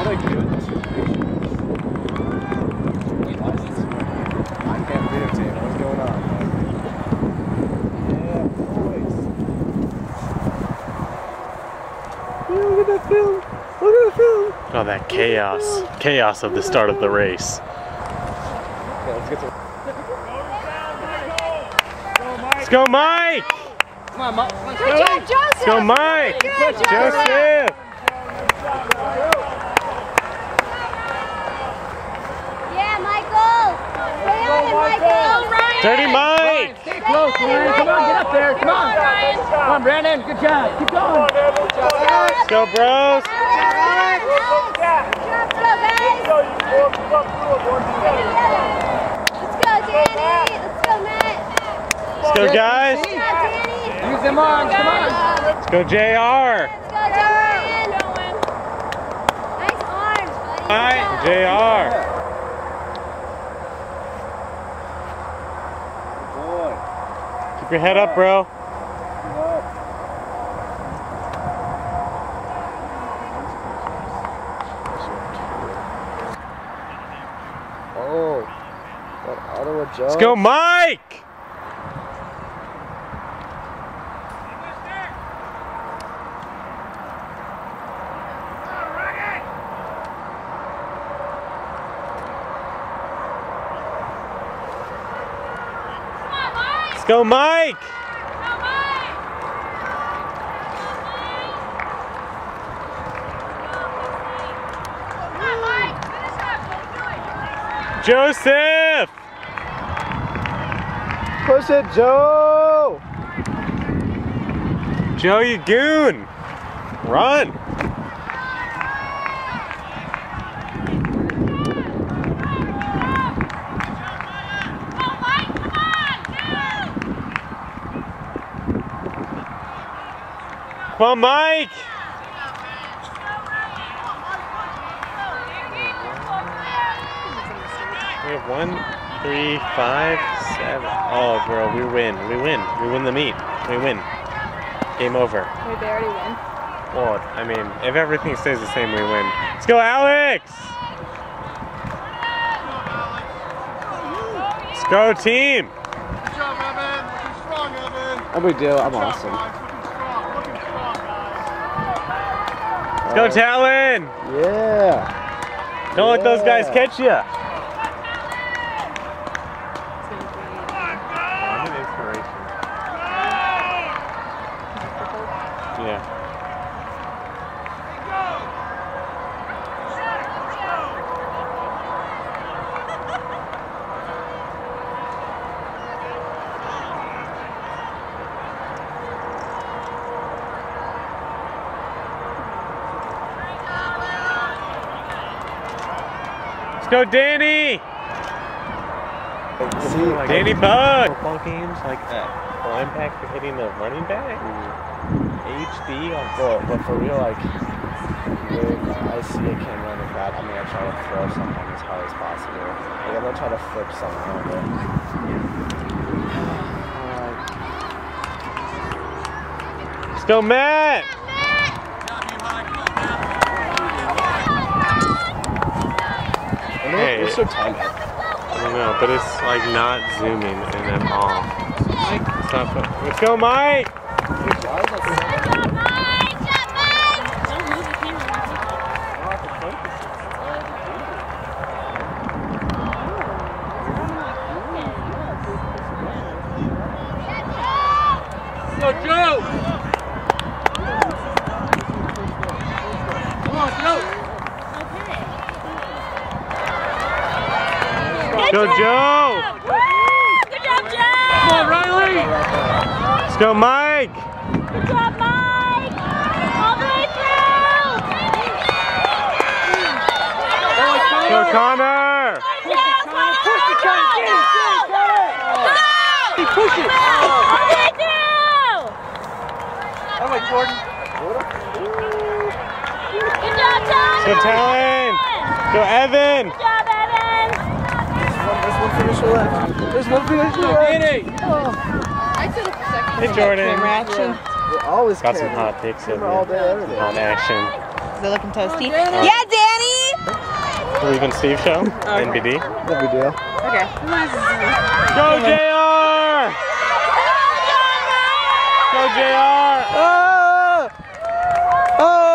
What a good situation. I can't videotape what's going on. Yeah, boys. Yeah, look at that film. Look at the film. Oh, that chaos. Chaos of the start of the race. Okay, let's get to Let's go, Mike! Come on, Mike. Let's Good job, Joseph. Go, Mike! Good job. Joseph! Yeah, Michael. Stay on it, Michael. Ryan. Dirty Mike! Stay close, Ryan. Come on, get up there. Come on. Come on, Brandon. Good job. Keep going. Let's go, bros! Let's go, Danny. Let's go, Matt. Let's go, guys! Good job, Danny. Use them arms. Come on. Let's go, JR! Let's go, Ryan. Nice buddy. Good JR. Boy. Keep your head up, bro. Oh, that Ottawa jump. Let's go, Mike! Let's go, Mike! Joseph! Push it, Joe. Joe, you goon! Run! Come on, Mike! We have one, three, five, seven. Oh, girl, we win. We win. We win the meet. We win. Game over. Wait, they already win. Well, I mean, if everything stays the same, we win. Let's go, Alex! Let's go, team! Good job, Evan. Looking strong, Evan. No big deal. I'm Good job, awesome. guys. Looking strong. Looking strong, guys. Let's go, Talon! Yeah. Don't let those guys catch you. Yeah. Let's go, Danny! See, oh Danny Bug! Football games like that. Linebacker hitting the running back? HD on oh, But, but for real, like, when I see a kid running back, I'm gonna try to throw something as hard as possible. Like, I'm gonna try to flip something on it. Let's go, Matt! And Hey. hey. we're so tight. I don't know, but it's like not zooming in at all. It's not fu- Let's go, Mike! Go, Joe. Come on, Joe. Go, Joe! Good job, Joe! Come on, Riley. Let's go, Mike! Good job, Mike! All the way through! Go, Connor! Push the train! Push it! All the way through! All right, Jordan. Good job, Tom! Go, Talon! Go, Evan! Good job, Evan! finish left. There's no finish left. Oh. I took a second. Hey, Jordan. Camera action. We're always Got some hot pics of all day, every day. Hot action. Is it looking toasty? Oh, yeah, Danny! Believe in Steve show? Okay. NBD? No big deal. Okay. Go, JR! Go, JR! Oh! Ah! Oh! Ah!